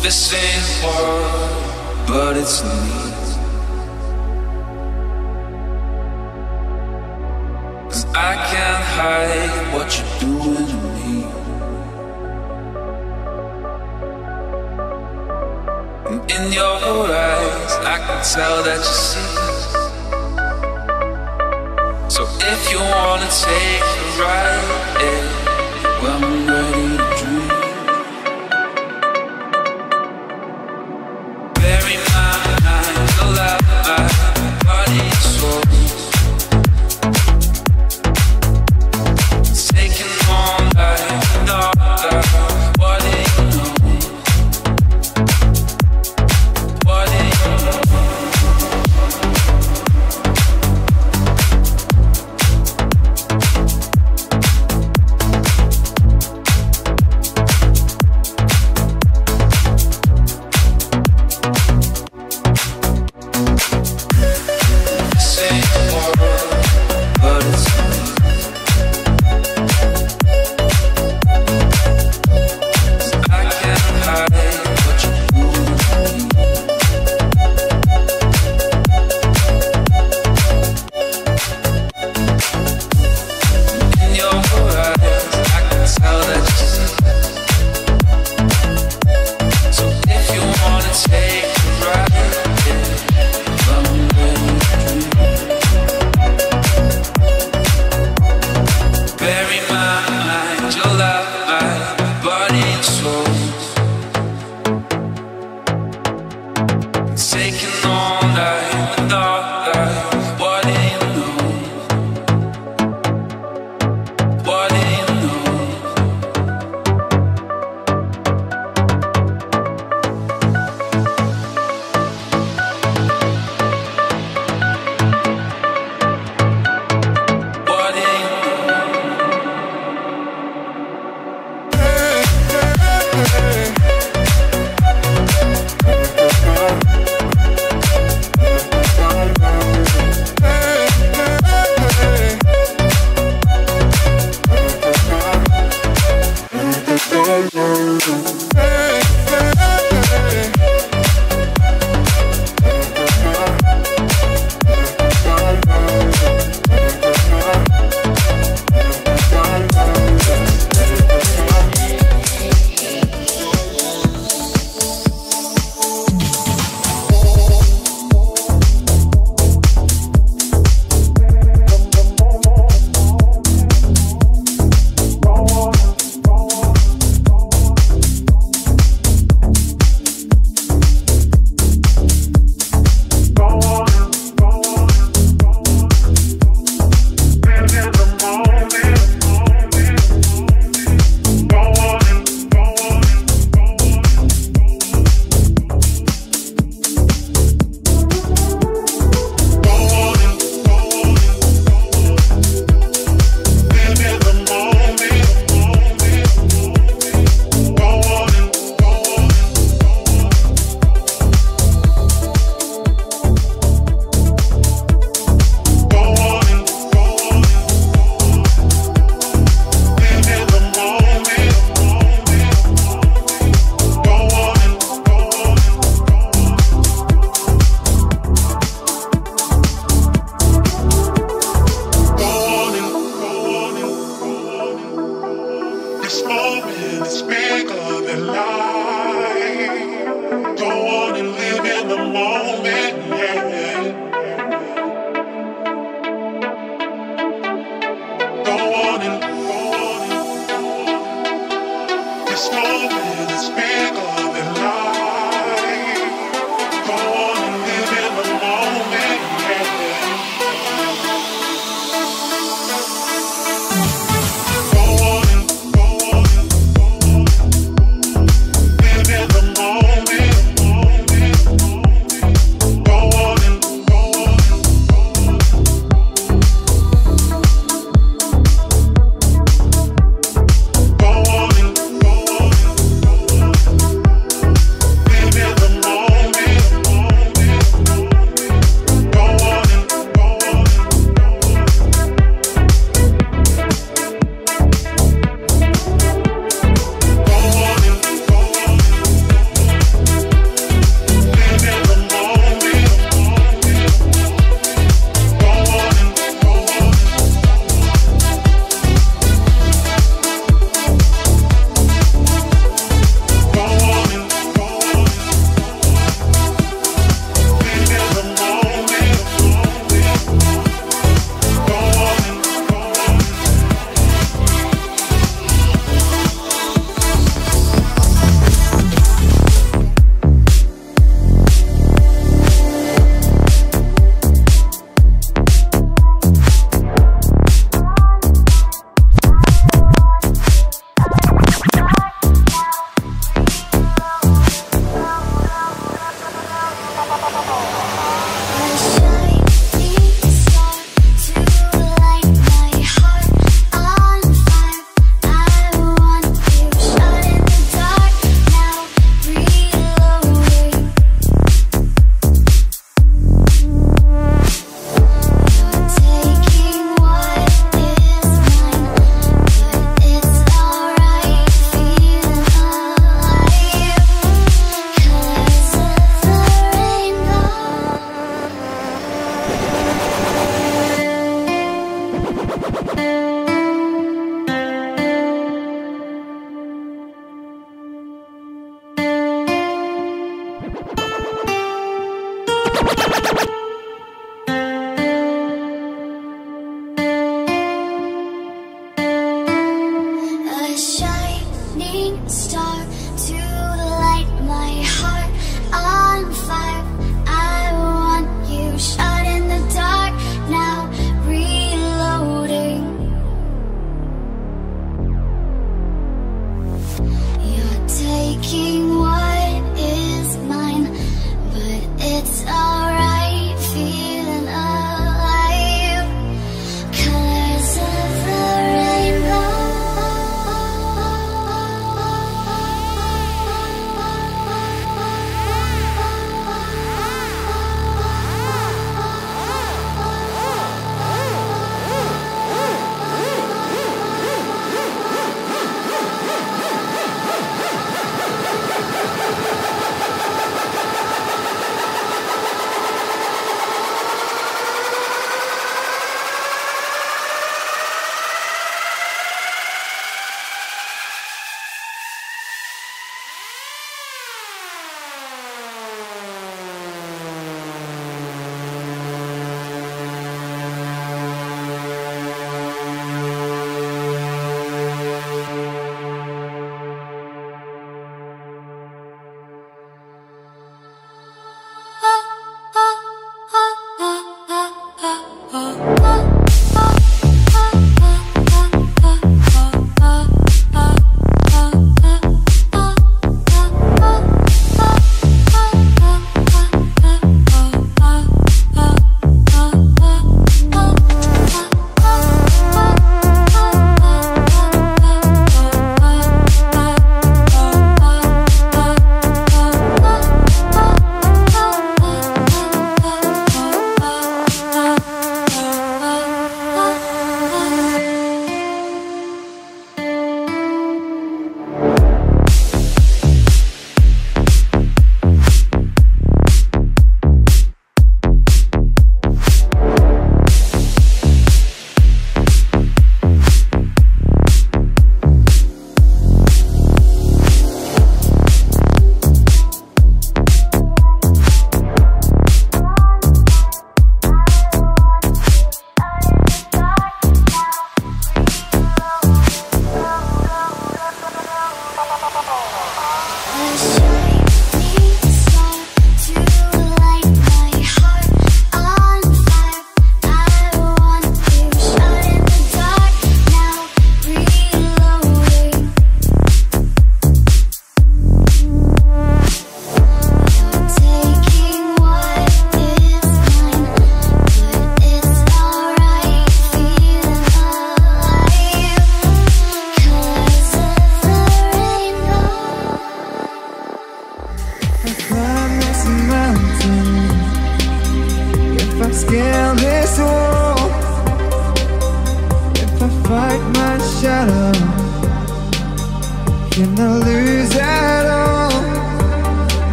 This ain't world, but it's me. Cause I can't hide what you're doing to me. And in your eyes, I can tell that you see. So if you wanna take a ride, yeah, well, I'm ready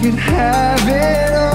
understand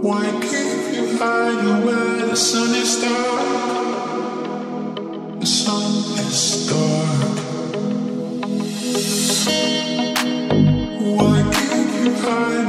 Why can't you hide where the sun is dark. The sun is dark. Why can't you hide?